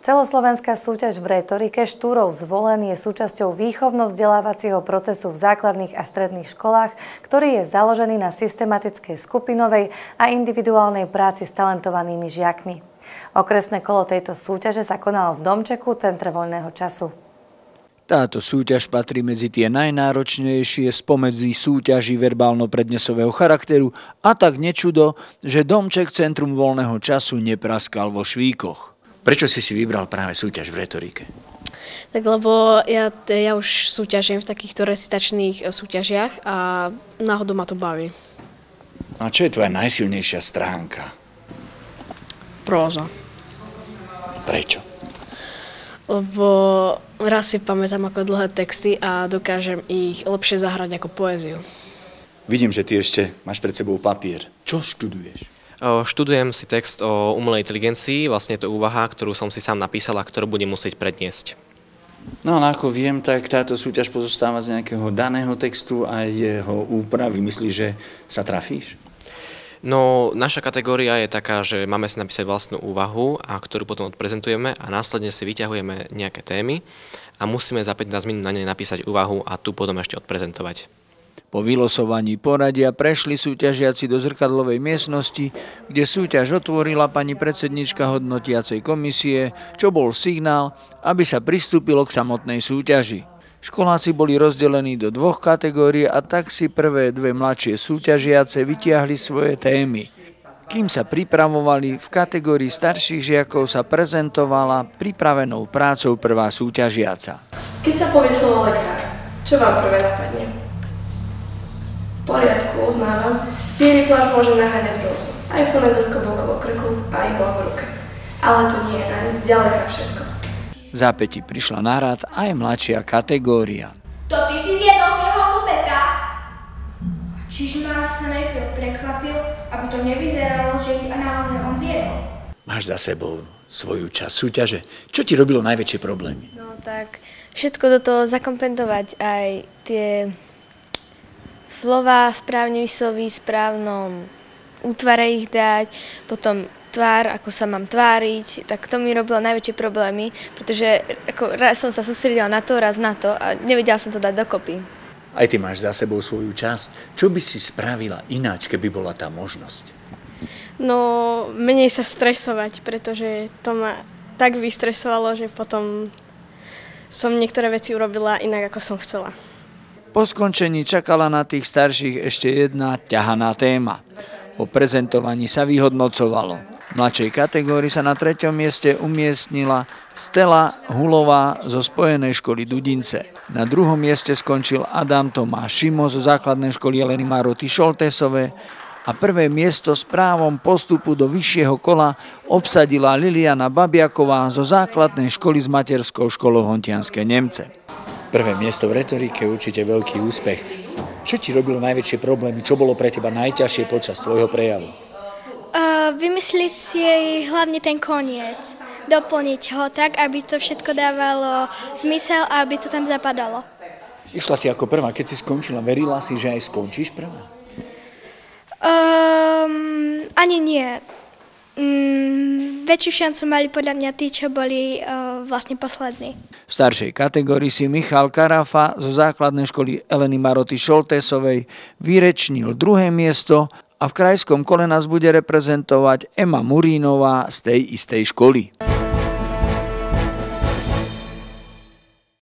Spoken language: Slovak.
Celoslovenská súťaž v retorike Štúrov zvolen je súčasťou výchovno-vzdelávacieho procesu v základných a stredných školách, ktorý je založený na systematickej skupinovej a individuálnej práci s talentovanými žiakmi. Okresné kolo tejto súťaže sa konalo v Domčeku, Centre voľného času. Táto súťaž patrí medzi tie najnáročnejšie spomedzi súťaží verbálno-prednesového charakteru a tak nečudo, že Domček Centrum voľného času nepraskal vo švíkoch. Prečo si si vybral práve súťaž v retorike? Tak lebo ja, ja už súťažím v takýchto recitačných e, súťažiach a náhodou ma to baví. A čo je tvoja najsilnejšia stránka? Próza. Prečo? Lebo raz si pamätám ako dlhé texty a dokážem ich lepšie zahrať ako poéziu. Vidím, že ty ešte máš pred sebou papier. Čo študuješ? Študujem si text o umelej inteligencii, vlastne je to úvaha, ktorú som si sám napísal a ktorú budem musieť predniesť. No ale ako viem, tak táto súťaž pozostáva z nejakého daného textu a jeho úpravy. Myslíš, že sa trafíš? No, naša kategória je taká, že máme si napísať vlastnú úvahu, a ktorú potom odprezentujeme a následne si vyťahujeme nejaké témy a musíme za 15 minút na nej napísať úvahu a tu potom ešte odprezentovať. Po vylosovaní poradia prešli súťažiaci do zrkadlovej miestnosti, kde súťaž otvorila pani predsednička hodnotiacej komisie, čo bol signál, aby sa pristúpilo k samotnej súťaži. Školáci boli rozdelení do dvoch kategórií a tak si prvé dve mladšie súťažiace vytiahli svoje témy. Kým sa pripravovali, v kategórii starších žiakov sa prezentovala pripravenou prácou prvá súťažiaca. Keď sa povie slovo lekár, čo vám prvé napadne? Poriadku, uznávam. Bielý pláž môže naháňať rozu. Aj fonendoskop okolo krku, aj hlavu v ruke. Ale to nie je na nic ďaleka všetko. V zápäti prišla na rad aj mladšia kategória. To ty si zjedol tie holubeka? Čižmár sa najprv prekvapil, aby to nevyzeralo, že ich naozaj on zjedol. Máš za sebou svoju časť súťaže. Čo ti robilo najväčšie problémy? No tak všetko do toho zakompentovať, aj tie slova správne vysloviť, správnom útvare ich dať, potom tvár, ako sa mám tváriť, tak to mi robilo najväčšie problémy, pretože ako raz som sa sústredila na to, raz na to a nevedela som to dať dokopy. Aj ty máš za sebou svoju časť. Čo by si spravila ináč, keby bola tá možnosť? No, menej sa stresovať, pretože to ma tak vystresovalo, že potom som niektoré veci urobila inak, ako som chcela. Po skončení čakala na tých starších ešte jedna ťahaná téma. Po prezentovaní sa vyhodnocovalo. V mladšej kategórii sa na treťom mieste umiestnila Stella Hulová zo Spojenej školy Dudince. Na druhom mieste skončil Adam Tomáš Šimo zo základnej školy Eleny Maroty Šoltesové a prvé miesto s právom postupu do vyššieho kola obsadila Liliana Babiaková zo základnej školy s materskou školou Hontianske Nemce. Prvé miesto v retorike je určite veľký úspech. Čo ti robilo najväčšie problémy? Čo bolo pre teba najťažšie počas tvojho prejavu? Uh, vymyslieť si hlavne ten koniec. Doplniť ho tak, aby to všetko dávalo zmysel a aby to tam zapadalo. Išla si ako prvá. Keď si skončila, verila si, že aj skončíš prvá? Um, ani nie. Mm, väčšiu šancu mali podľa mňa tí, čo boli uh, vlastne poslední. V staršej kategórii si Michal Karafa zo základnej školy Eleny Maroty Šoltésovej vyrečnil druhé miesto a v krajskom kole nás bude reprezentovať Ema Murínová z tej istej školy.